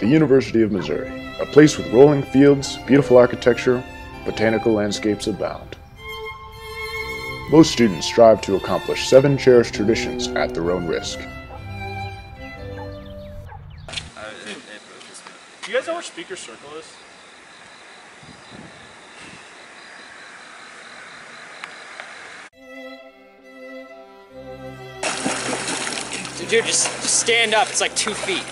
the University of Missouri, a place with rolling fields, beautiful architecture, botanical landscapes abound. Most students strive to accomplish seven cherished traditions at their own risk. Do you guys know where Speaker Circle is? Dude, just, just stand up. It's like two feet.